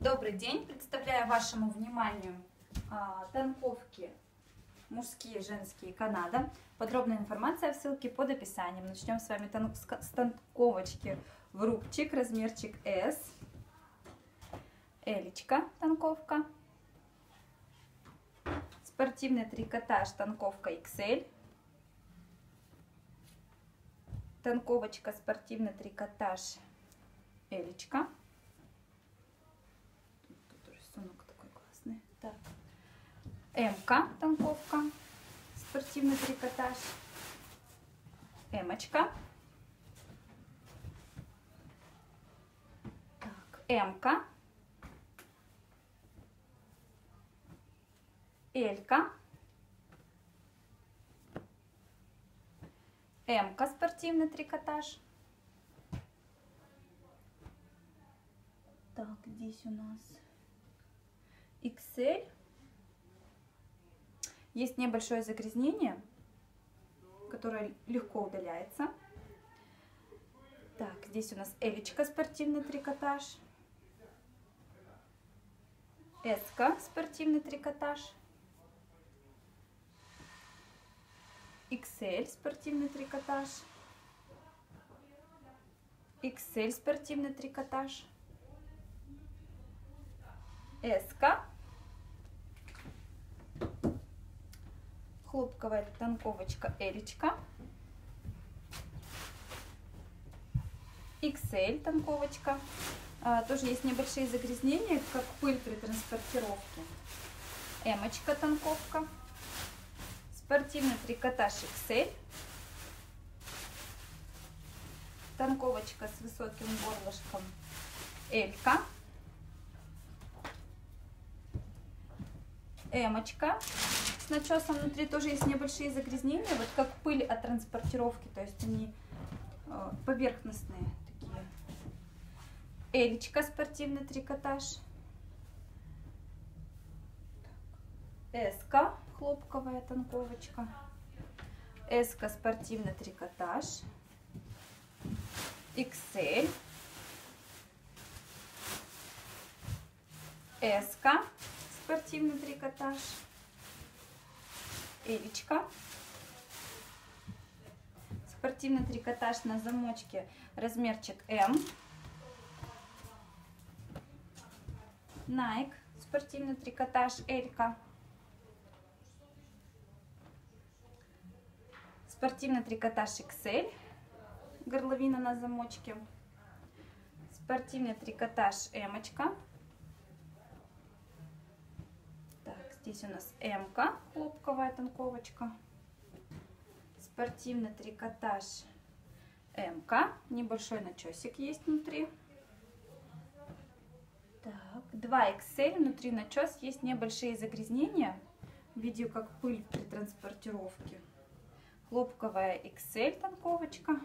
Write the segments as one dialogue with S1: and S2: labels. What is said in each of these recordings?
S1: Добрый день! Представляю вашему вниманию а, танковки мужские, женские Канада. Подробная информация в ссылке под описанием. Начнем с вами тан с танковочки в рубчик, размерчик S. Элечка танковка. Спортивный трикотаж танковка XL. Танковочка спортивный трикотаж Элечка. Так. МК танковка. Спортивный трикотаж. Эмочка. Так, Эмка. Элька. М-ка спортивный трикотаж. Так, здесь у нас XL. Есть небольшое загрязнение, которое легко удаляется. Так, здесь у нас Элечка спортивный трикотаж. Эска спортивный трикотаж. XL спортивный трикотаж. XL спортивный трикотаж. Эска. Хлопковая танковочка Элечка. XL танковочка. А, тоже есть небольшие загрязнения, как пыль при транспортировке. Эмочка танковка. Спортивный трикотаж XL. Танковочка с высоким горлышком Элька. Эмочка с начесом внутри тоже есть небольшие загрязнения, вот как пыль от транспортировки, то есть они э, поверхностные такие. Элечка спортивный трикотаж. Эска хлопковая танковочка. Эска спортивный трикотаж. XL. Эска спортивный трикотаж. Элечка. Спортивный трикотаж на замочке размерчик М. Nike. Спортивный трикотаж Элька. Спортивный трикотаж XL, горловина на замочке. Спортивный трикотаж Эмочка. Так, здесь у нас М-ка, хлопковая танковочка. Спортивный трикотаж МК. Небольшой начесик есть внутри. Так, 2 XL, внутри начес есть небольшие загрязнения. Видео как пыль при транспортировке хлопковая XL танковочка.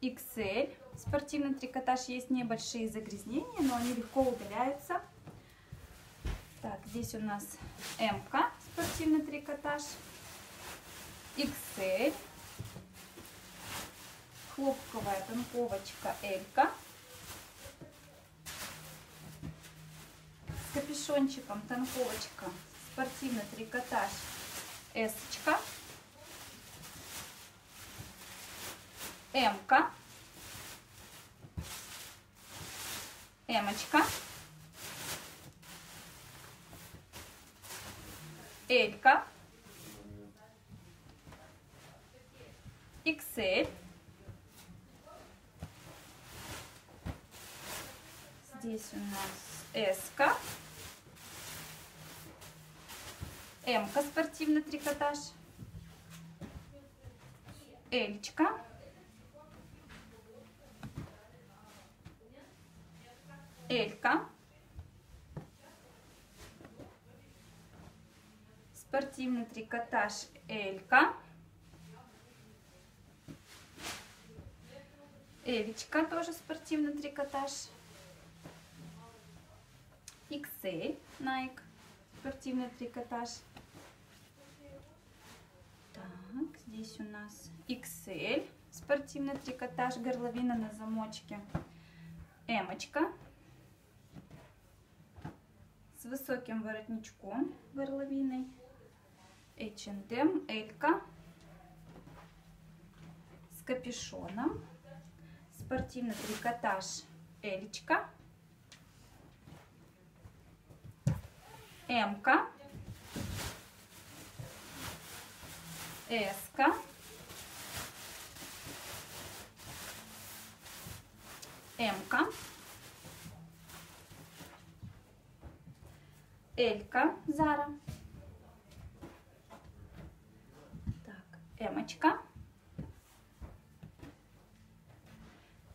S1: XL. Спортивный трикотаж есть небольшие загрязнения, но они легко удаляются. Здесь у нас МК, спортивный трикотаж. XL. Хлопковая танковочка Элька. С капюшончиком танковочка. Спортивный трикотаж Эсочка, Эмка, Эмочка, Элька, XL, здесь у нас М-ка спортивный трикотаж. Элечка. Элька. Спортивный трикотаж Элька. Элечка тоже спортивный трикотаж. XL Nike спортивный трикотаж. Так, здесь у нас XL, спортивный трикотаж, горловина на замочке. Эмочка, высоким воротничком горловиной. H&M, Элька. С капюшоном. Спортивный трикотаж Элечка. М-ка. S-ка. М-ка. Элька Зара. Так, Эмочка.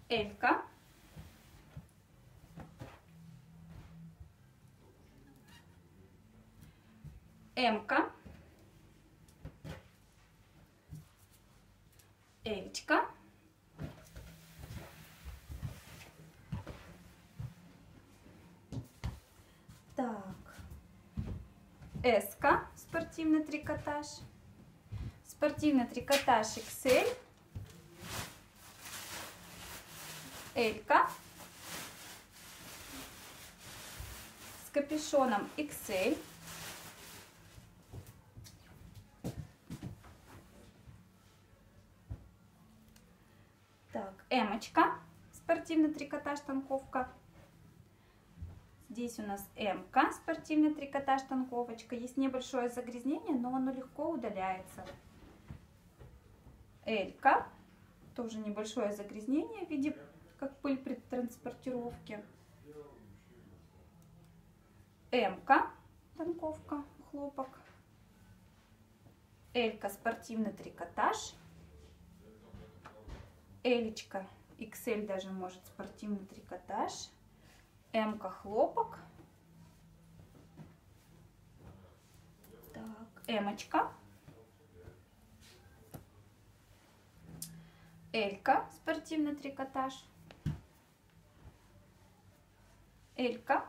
S1: Элька. Эмка. Эльчка. Так. Эска, спортивный трикотаж. Спортивный трикотаж XL. Элька. С капюшоном XL. Так, Эмочка. Спортивный трикотаж, танковка. Здесь у нас МК, спортивный трикотаж, танковочка. Есть небольшое загрязнение, но оно легко удаляется. Элька, тоже небольшое загрязнение в виде как пыль при транспортировке. МК, танковка, хлопок. Элька, спортивный трикотаж. Элечка, XL даже может спортивный трикотаж. М-ка хлопок. Так, Эмочка. Элька, спортивный трикотаж. Элька.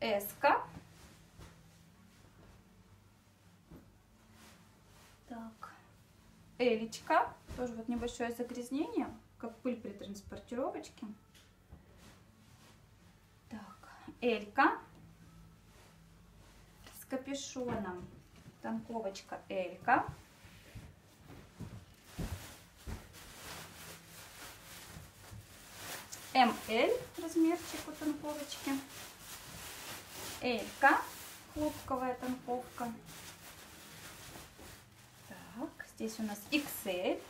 S1: Эска. Так. Элечка. Тоже вот небольшое загрязнение как пыль при транспортировочке. Так, Элька с капюшоном, танковочка Элька. МЛ размерчик у танковочки. Элька, хлопковая танковка. Так, здесь у нас XL.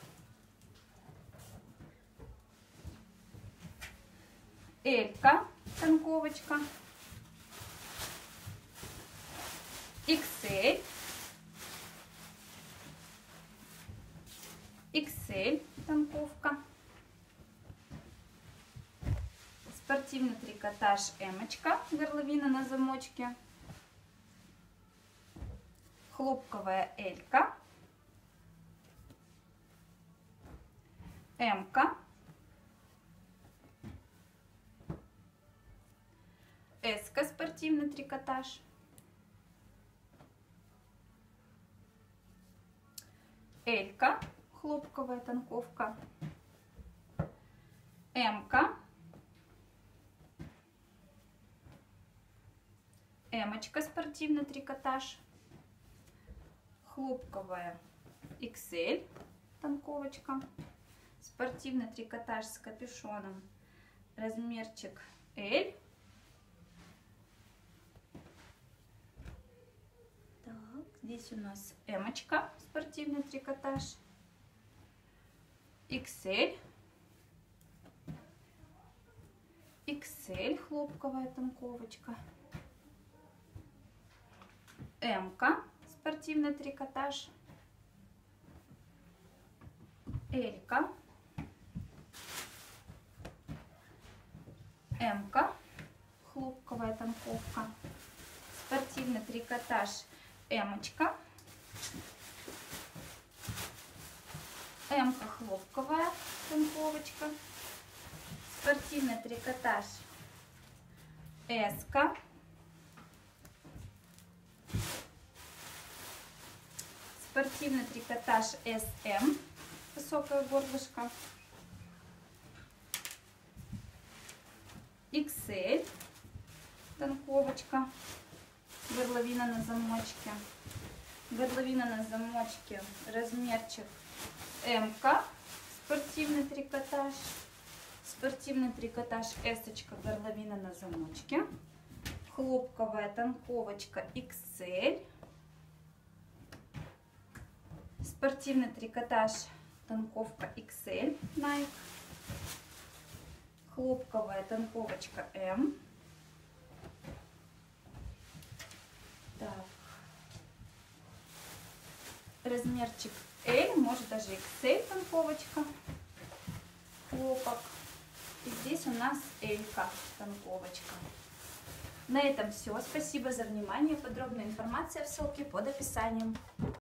S1: Элька, танковочка. XL. XL, танковка. Спортивный трикотаж Эмочка, горловина на замочке. Хлопковая Элька. Эмка. Эска спортивный трикотаж. Элька хлопковая танковка. Эмка. Эмочка спортивный трикотаж. Хлопковая XL танковочка. Спортивный трикотаж с капюшоном. Размерчик L. Здесь у нас эмочка, спортивный трикотаж. XL. XL, хлопковая танковочка. МК, спортивный трикотаж. Элька. МК, хлопковая танковка. Спортивный трикотаж Эмочка. Эмка хлопковая, танковочка. Спортивный трикотаж Эска. Спортивный трикотаж СМ. Высокое горлышко. XL, танковочка, горловина на замочке. Горловина на замочке, размерчик М, спортивный трикотаж. Спортивный трикотаж S, горловина на замочке. Хлопковая танковочка XL. Спортивный трикотаж танковка XL Nike. Хлопковая танковочка M. Так. Размерчик L, может даже XL танковочка. Хлопок. И здесь у нас Элька танковочка. На этом все. Спасибо за внимание. Подробная информация в ссылке под описанием.